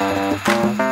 Música